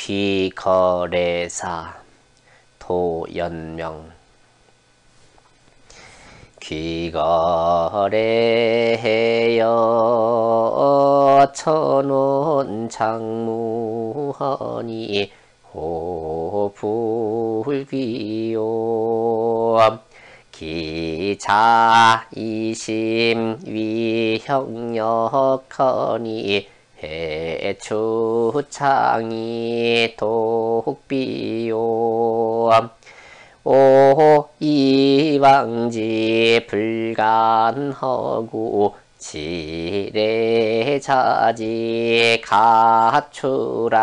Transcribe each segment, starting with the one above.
귀거래사 도연명. 귀거래해여 천원 장무허니 호불귀요 기자 이심 위형력허니 해추창이 독비요 오 이방지 불간하고 지레자지 가추란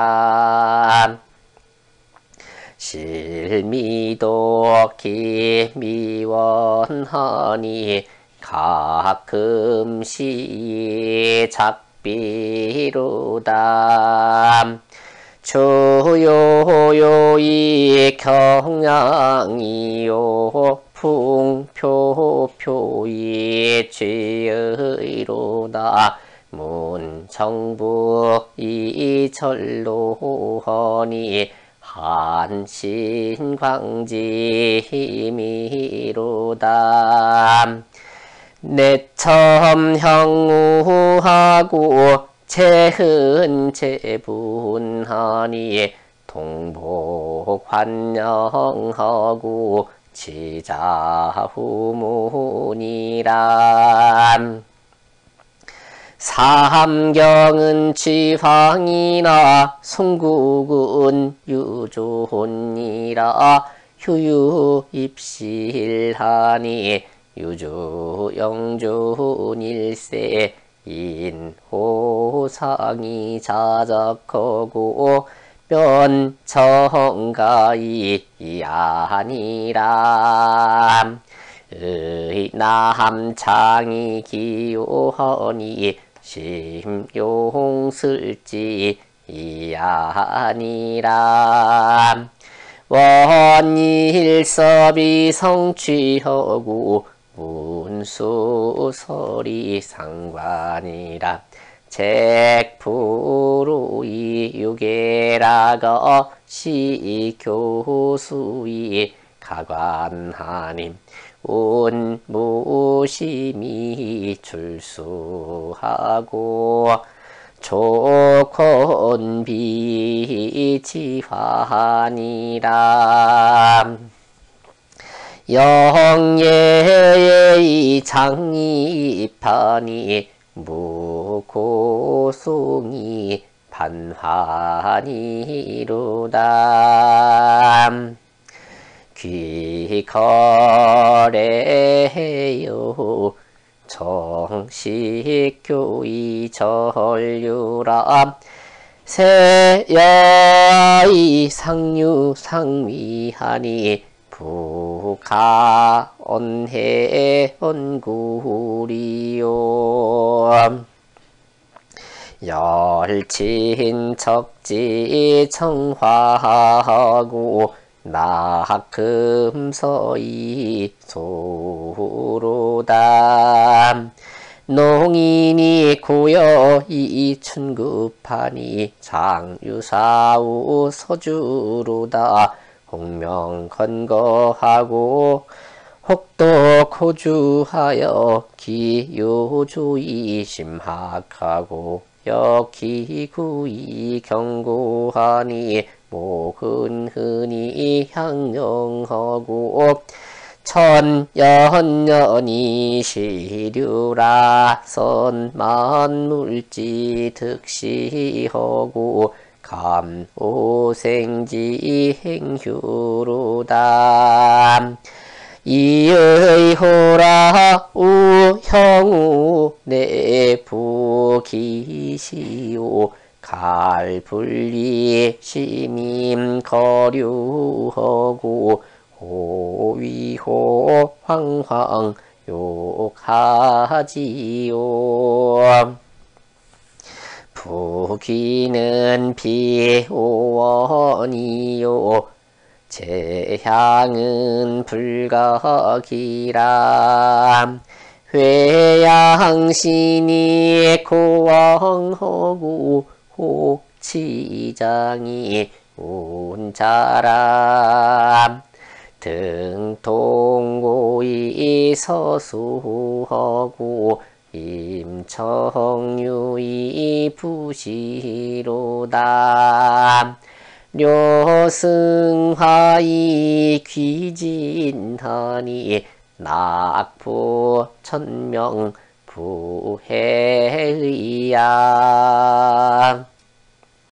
실미도 기미원하니 가끔시 작 비로다 조요요이 경양이요. 풍표표이 죄의로다. 문정부 이철로허니 한신광지 힘이로다 내첨 형우하고 재흔 재분하니 동복 환영하고 지자후문이란. 삼경은 지황이나 송국은 유존이라 휴유 입실하니 유주 영존일세 인호상이 자작하고 변청가이 아니라 의남창이 기요하니 심용슬지 아니라 원일섭이 성취하고 문수설이 상관이라 책프로이 유계라거 시교수이 가관하님 운무심이 출수하고 조건비지화니라 영예의 장이판이 무고송이 반환이로다. 귀거래해요 정식교의 전류람. 세여의 상류 상위하니 부 가 언해 언구리요 열친 척지 청화하고 낙금서이 소로다. 농인이 고여이 춘급하니 장유사우 서주로다 홍명 건거하고 혹도 고주하여 기요주의 심학하고 역기구이 경고하니 목은 흔히 향영하고 천연년이 시류라 선만물지 득시하고 감오생지 행휴로다. 이의호라 우형우 내부기시오. 갈불리 시민 거류하고 호위호 황황 욕하지요 부귀는 비오원이요. 재향은 불가기라 회양신이 고왕하고 혹치장이 운자람. 등통고이 서수하고 임청유이 부시로다. 료승하이 귀진하니 낙부 천명 부해의야